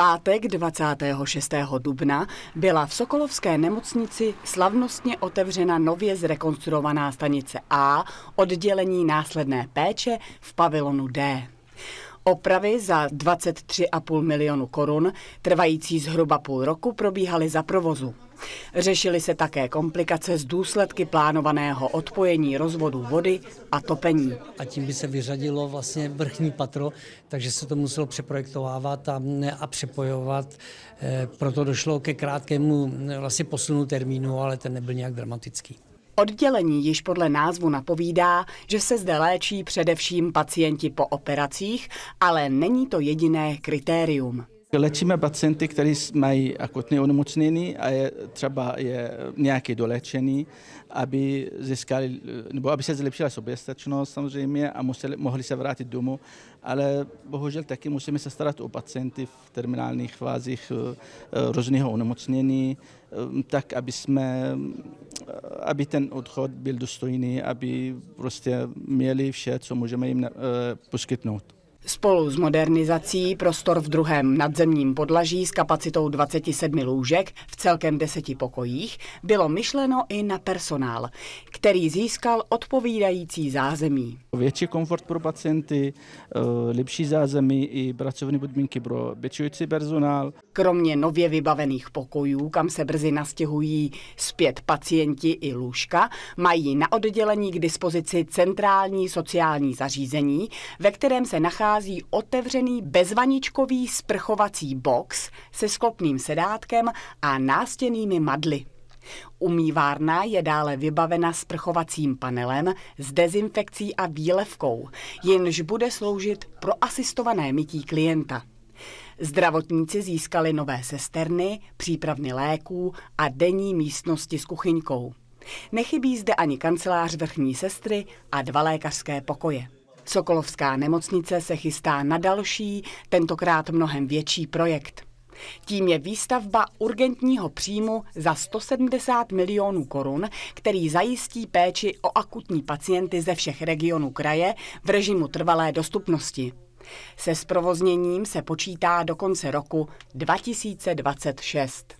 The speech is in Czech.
pátek 26. dubna byla v Sokolovské nemocnici slavnostně otevřena nově zrekonstruovaná stanice A oddělení následné péče v pavilonu D. Opravy za 23,5 milionu korun, trvající zhruba půl roku, probíhaly za provozu. Řešily se také komplikace z důsledky plánovaného odpojení rozvodu vody a topení. A tím by se vyřadilo vlastně vrchní patro, takže se to muselo přeprojektovávat a, a přepojovat. Eh, proto došlo ke krátkému vlastně posunu termínu, ale ten nebyl nějak dramatický. Oddělení již podle názvu napovídá, že se zde léčí především pacienti po operacích, ale není to jediné kritérium. Léčíme pacienty, kteří mají akutní onemocnění a je třeba je nějaký dolečený, aby získali, nebo aby se zlepšila soběstačnost samozřejmě a museli, mohli se vrátit domů, ale bohužel taky musíme se starat o pacienty v terminálních fázích eh, různého onemocnění, eh, tak aby jsme, aby ten odchod byl důstojný, aby prostě měli vše, co můžeme jim eh, poskytnout. Spolu s modernizací prostor v druhém nadzemním podlaží s kapacitou 27 lůžek v celkem deseti pokojích bylo myšleno i na personál, který získal odpovídající zázemí. Větší komfort pro pacienty, eh, lepší zázemí i pracovní podmínky pro pečující personál. Kromě nově vybavených pokojů, kam se brzy nastěhují zpět pacienti i lůžka, mají na oddělení k dispozici centrální sociální zařízení, ve kterém se nachází otevřený bezvaničkový sprchovací box se sklopným sedátkem a nástěnými madly. Umývárna je dále vybavena sprchovacím panelem s dezinfekcí a výlevkou, jenž bude sloužit pro asistované mytí klienta. Zdravotníci získali nové sesterny, přípravny léků a denní místnosti s kuchyňkou. Nechybí zde ani kancelář vrchní sestry a dva lékařské pokoje. Sokolovská nemocnice se chystá na další, tentokrát mnohem větší projekt. Tím je výstavba urgentního příjmu za 170 milionů korun, který zajistí péči o akutní pacienty ze všech regionů kraje v režimu trvalé dostupnosti. Se zprovozněním se počítá do konce roku 2026.